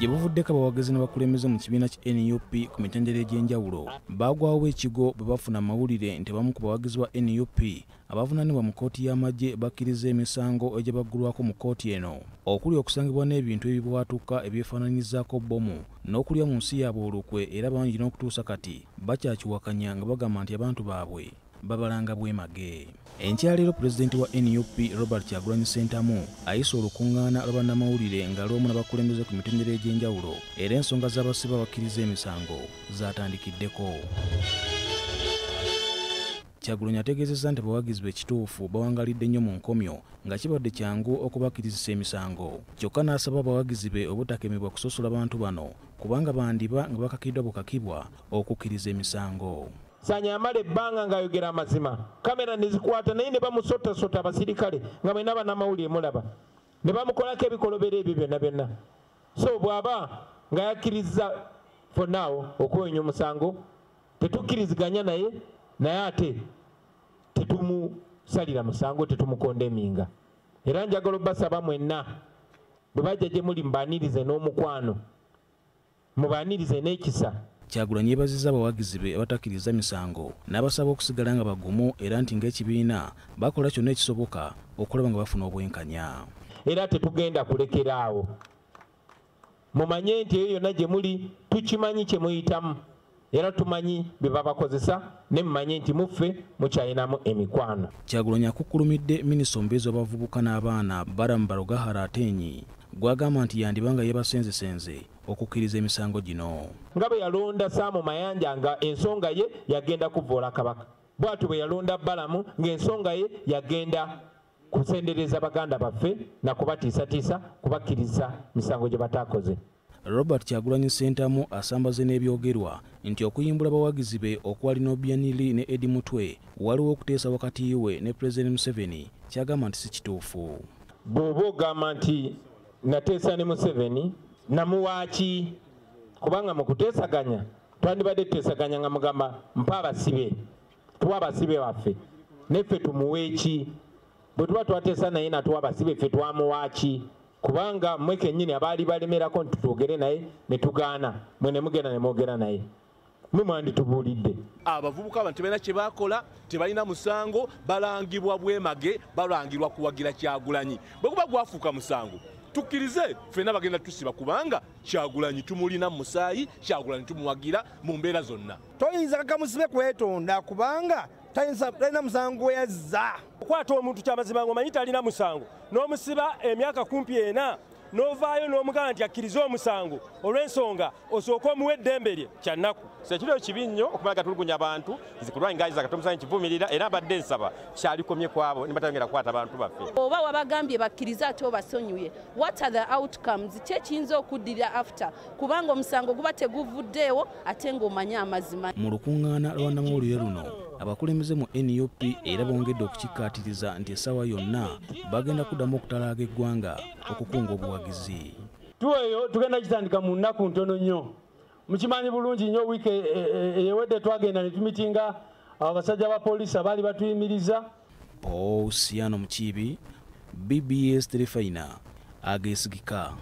gye buvuddeko abawagizi n'abakulembeze mu kibiina ki nup ku mitendera egy'enjawulo baagwawo ekigo bwe bafuna amawulire nti abamu ku bawagizi ba nup abavunaanibwa mu kkooti y'amagye bakkiriza emisango egyabaggulwako mu kkooti eno. Okuli okusangibwa n'ebintu ebibwatuka ebyefaananyizaako bbomu n'okulya mu nsi yaabwe olukwe era bangi n'okutuusa kati bakyakiwakanya nga bagamba nti abantu baabwe babalanga bwemage. Enkyaleero pulezidenti wa nup robert kyagulanyi sentamu ayisa olukuŋŋaana lwa bannamawulire nga lw'omu n'abakulembeze ku mitendera egy'enjawulo era ensonga z'abasiba bakkiriza emisango zatandikiddeko. Kyagulanyi ategeezezza nti abawagizi be kituufu bawangalidde nnyo mu nkomyo nga kibadde kyangu okubakkirizisa emisango. Kyokka n'asaba abawagizi be obutakemebwa kusosola bantu bano kubanga bandiba nga bakakiddwa bukakibwa okukkiriza emisango sanyamala ebbanga ng'ayogera amazima. Kamera nezikwata naye ne bamusotasota abasirikale nga mwena bannamawulire mulaba. Ne bamukolako ebikolobero ebyo byonna byonna. So bw'aba nga yakkiriza fonawo okwonya omusango tetukkiriziganya naye naye ate tetumusalira musango tetumukondeminga era njagala obbasaba mwenna bwe bajja gye muli mubaanirize n'omukwano mubaanirize n'ekisa kyagulanyi yeebazizza abawagizi be abatakkiriza misango n'abasaba okusigala nga bagumu era nti ng'ekibiina bakola kyonna ekisoboka okulaba nga bafuna obwenkanya. Era tetugenda kulekeraawo mumanye nti eyo yonna gye muli tukimanyi kye muyitamu. Era tumanyi bye babakozesa ne mumanye nti muffe mukyalinamu emikwano. Kyagulanyi akukkulumidde minisita omubeezi w'abavubuka n'abaana baramu barogahara atenyi gwagamba nti yandiba nga yeebasenzesenze okukkiriza emisango gino. Nga bwe yalonda saamu mayanja nga ensonga ye yagenda kuvoola kabaka. Bwatyo bwe yalonda balamu ng'ensonga ye yagenda kusendereza baganda baffe na kubatiisatiisa kubakkiriza misango gye bataakoze. Robert kyagulanyi sentamu asambaze n'ebyogerwa nti okuyimbula abawagizi be okwali n'obianili ne edi mutwe waliwo okuteesa wakati we ne pulezidenti museveni kyagamba nti si kituufu. Bw'oba ogamba nti nateesa ne museveni. Namuwaaki kubanga mu kuteesaganya twandibadde tuteesaganya nga mugamba mpa abasibe tuwa abasibe baffe. Neffe tumuweeki bwe tuba twateesa naye natuwa abasibe ffe twamuwaaki kubanga mwe kennyini abaali balemerako nti twogere naye ne tugaana. Mwe ne mugenda ne mwogera naye. Mwe mwanditubuulidde. Abavubuka abantu tebalina kye bakola tebalina musango balangibwa bwemage balangirwa kuwagira kyagulanyi. Bwe guba gwafuuka musango tukkirize fena bagenda tusiba kubanga kyagulanyi tumulina mu musaayi kyagulanyi tumuwagira mu mbeera zonna. Toyinza kakamusibe kwetonda kubanga talina musango yazza. Okwata omuntu kyamazima ngaomanyi talina musango n'omusiba emyaka kumpi ena n'ovaayo n'omugamba nti akkirize omusango olw'ensonga osooke omuwa eddembe lye kyannaku sekiriyo kibi nnyo okumala gatulugunya abantu zikulwangayiza katomusanyi kivumirira era mbadde nsaba kyalikomye kwabo nibatayongera kukwata abantu baffe. Oba wabagambye bakkirize ate obasonyiwe what are the outcomes? Ki ekiyinza okuddirira after? Kubanga omusango guba teguvuddeewo ate ng'omanye amazima. Mu lukuŋŋaana lwa bannamawulire luno abakulembeze mu nup era bongedde okukikkaatiriza nti essaawa yonna bagenda kuddamu okutalaaga eggwanga okukunga obuwagizi. Tuweeyo tugenda kitandika mu nnaku ntono nnyo. Mukimanyi bulungi nnyo wiiki eyewedde twagenda ne tumitinga abasajja ba poliisi abaali batuyimiriza. Paul siano mukiibi bbs terefayina ageesigika